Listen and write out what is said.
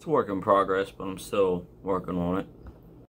it's a work in progress, but I'm still working on it.